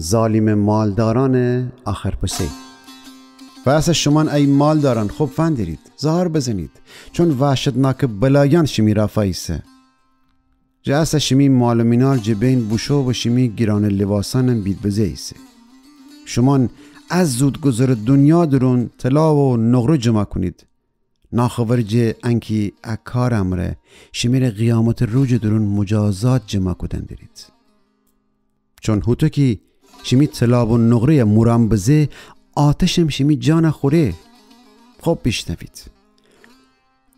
ظالم مالداران آخر پسه. و از شما ای مالداران خوب فندرید زهار بزنید. چون وحشتناک بلایان شمی رافایسه جاس شمی مال مینال جبین بوشو و شمی گیران لباسانم بید بزه ایسه شما از زود گذر دنیا درون طلا و نغرو جمع کنید. ناخورج انکی اکار امره شمیر قیامت روج درون مجازات جمع کدن دارید چون هوتو که شمی طلا و نغره مرام بزه آتشم شمی جان خوره. خب بشنوید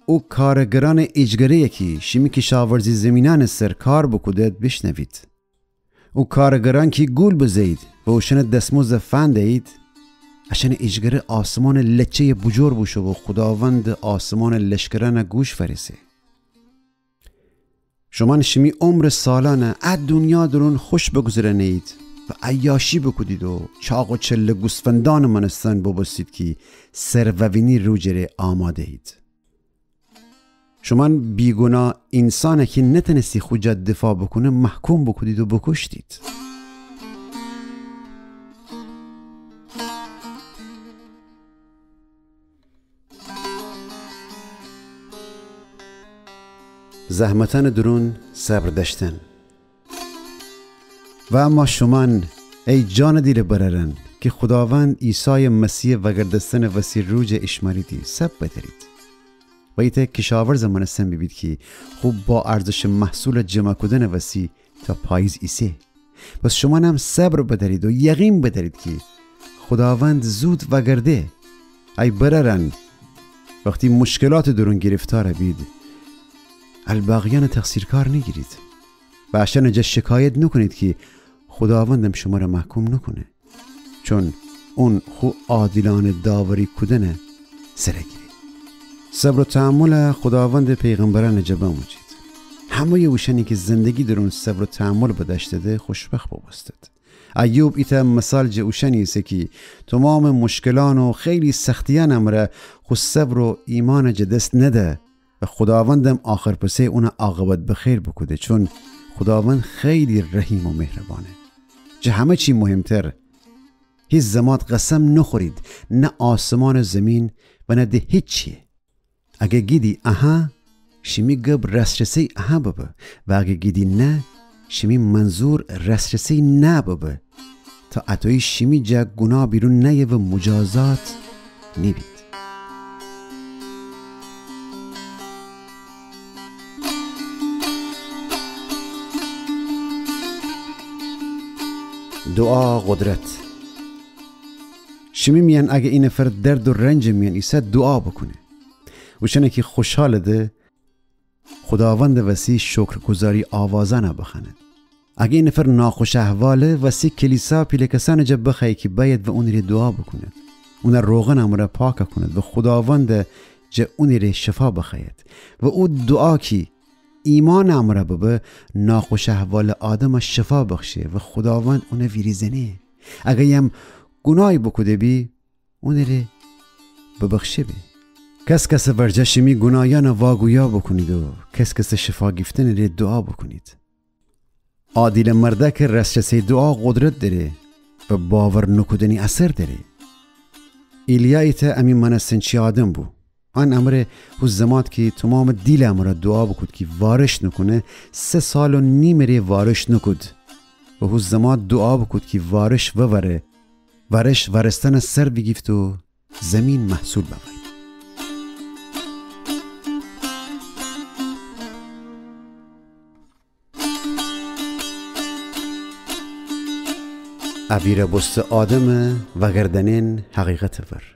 او کارگران ایجگره یکی شمی کشاورزی زمینان سر کار بکودد بشنوید او کارگران که گول بزید و اوشن دستموز فند اید اشن ایجگره آسمان لچه بجور بوشو و خداوند آسمان لشکران گوش فرسه. شما شمی عمر سالانه اد دنیا درون خوش بگذرنید. و عیاشی بکدید و چاق و چله گوسفندان منستان ببستید که سروینی روجره آماده اید. شما بیگنا انسانه که نتنستی خوجت دفاع بکنه محکوم بکدید و بکشتید. زحمتان درون صبر داشتن. و اما شما ای جان دیل بررن که خداوند عیسی مسیح وگردستن وسیع روج اشمالیدی سب بدارید و ایت کشاورز منستن ببید که خوب با ارزش محصول جمع کدن وسیع تا پاییز ایسه. پس شما هم صبر بدارید و یقین بدارید که خداوند زود وگرده ای بررن وقتی مشکلات درون گرفتار بید الباقیان تقصیر کار نگیرید. و عشان نجا شکایت نکنید که خداوندم شما را محکوم نکنه. چون اون خو عادلان داوری کدنه سرگیری صبر و تحمل خداوند پیغمبران جبه موجید همه اوشنی که زندگی در اون صبر و تحمل بدشته خوشبخت ببستد ایوب ایتا مثال جه اوشنی است که تمام مشکلان و خیلی سختیان امره خو صبر و ایمان جدست نده و خداوندم آخر پسه اون عاقبت بخیر بکده چون خداوند خیلی رحیم و مهربانه. چه همه چی مهمتر. هیچ زمات قسم نخورید نه آسمان زمین و نه ده هیچیه اگه گیدی اها شمی گب رسرسی اها ببه. و اگه گیدی نه شمی منظور رسرسی نه ببه. تا اتوی شمی جا گناه بیرون نیه و مجازات نیبید دعا قدرت. شمی میان اگه این نفر درد و رنج میان ایسا دعا بکنه. و شنه که خوشحال ده خداوند وسیع شکر گذاری آوازانه بخنه اگه این نفر ناخوش احواله وسیع کلیسا پیلکسان جب بخواه که باید و اون ری دعا بکنه. اون روغن امره پاک کند و خداوند جه اون ری شفا بخواید. و او دعا کی ایمان امره ببه ناخوش احوال آدم شفا بخشه و خداوند اون ویریزنه اگه هم گناهی بکده بی اون ره ببخشه بی. کس کس ورجشمی گناهیان واگویا بکنید و کس کس شفا گفتن ره دعا بکنید. عادل مرده که رسرسه دعا قدرت داره و باور نکدنی اثر داره. ایلیایت امی منستن چی آدم بود آن امر او زماد که تمام دیل امر دعا بکد که وارش نکنه سه سال و نیم ری وارش نکد و او زماد دعا بکد که وارش وره ورش ورستن سر بگیفت و زمین محصول بوید اویر بست آدم و گردنین حقیقت ور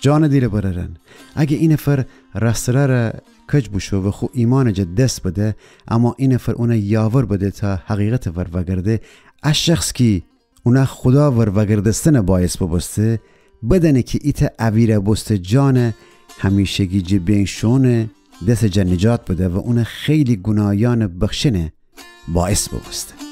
جان بررن. اگه این نفر رستره را کج بشو و خو ایمان جا دست بده اما این نفر اون یاور بده تا حقیقت ور وگرده از شخص کی اون خدا ور وگردستن باعث ببسته بدنه که ایت اویره بست جان همیشگی جبین شونه دست جا نجات بده و اون خیلی گناهیان بخشنه باعث ببسته.